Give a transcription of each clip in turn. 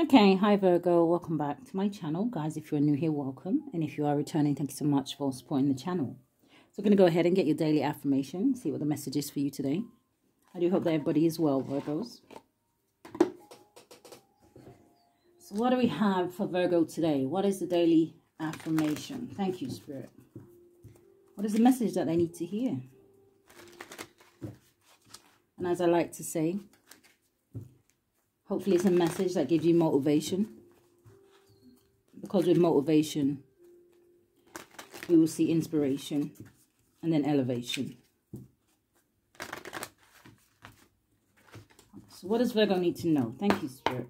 Okay, hi Virgo, welcome back to my channel. Guys, if you're new here, welcome. And if you are returning, thank you so much for supporting the channel. So I'm going to go ahead and get your daily affirmation, see what the message is for you today. I do hope that everybody is well, Virgos. So what do we have for Virgo today? What is the daily affirmation? Thank you, Spirit. What is the message that they need to hear? And as I like to say, Hopefully it's a message that gives you motivation. Because with motivation, we will see inspiration and then elevation. So what does Virgo need to know? Thank you, Spirit.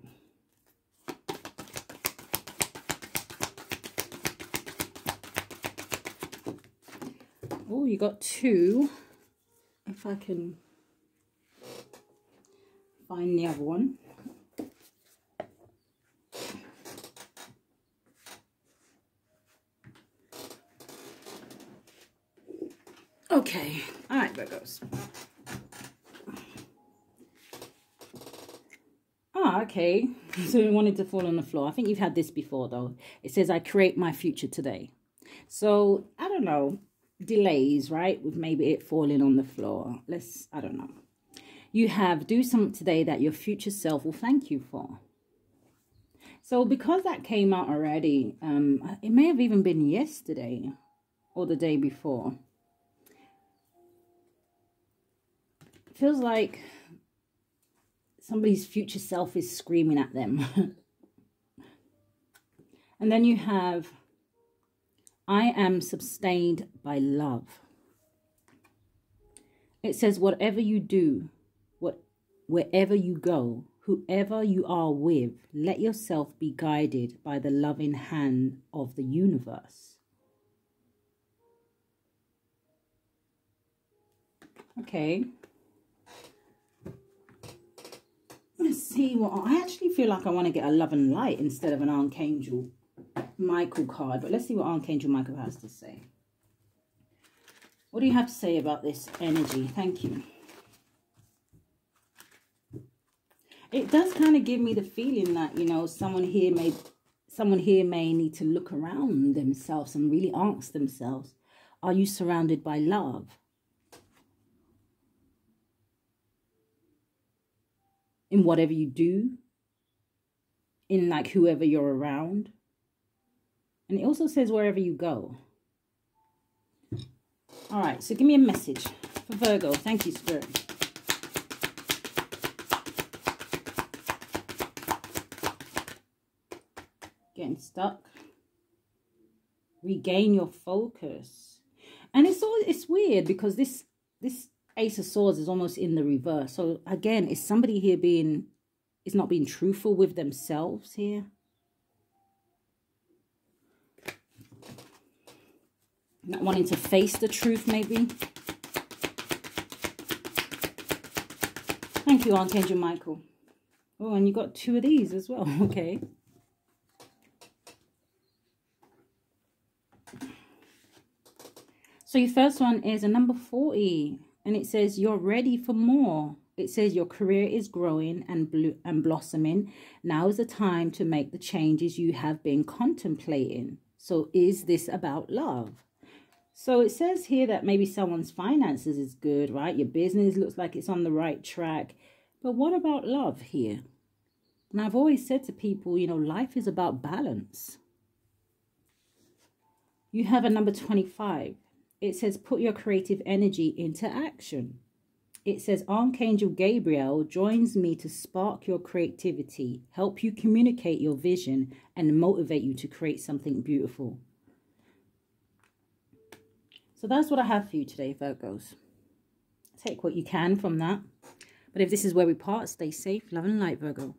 Oh, you got two. If I can find the other one. Okay. All right, Virgos. Ah, okay. So you wanted to fall on the floor. I think you've had this before, though. It says, I create my future today. So, I don't know, delays, right? With maybe it falling on the floor. Let's, I don't know. You have do something today that your future self will thank you for. So because that came out already, um, it may have even been yesterday or the day before. Feels like somebody's future self is screaming at them. and then you have, I am sustained by love. It says, whatever you do, what, wherever you go, whoever you are with, let yourself be guided by the loving hand of the universe. Okay. Let's see what I actually feel like I want to get a love and light instead of an Archangel Michael card. But let's see what Archangel Michael has to say. What do you have to say about this energy? Thank you. It does kind of give me the feeling that, you know, someone here may someone here may need to look around themselves and really ask themselves, are you surrounded by love? In whatever you do, in like whoever you're around. And it also says wherever you go. All right, so give me a message for Virgo. Thank you, Spirit. Getting stuck. Regain your focus. And it's all it's weird because this this Ace of Swords is almost in the reverse. So again, is somebody here being, is not being truthful with themselves here? Not wanting to face the truth, maybe. Thank you, Archangel Michael. Oh, and you got two of these as well. Okay. So your first one is a number 40 and it says you're ready for more. It says your career is growing and and blossoming. Now is the time to make the changes you have been contemplating. So is this about love? So it says here that maybe someone's finances is good, right? Your business looks like it's on the right track. But what about love here? And I've always said to people, you know, life is about balance. You have a number 25 it says put your creative energy into action. It says Archangel Gabriel joins me to spark your creativity, help you communicate your vision, and motivate you to create something beautiful. So that's what I have for you today, Virgos. Take what you can from that. But if this is where we part, stay safe, love and light, Virgo.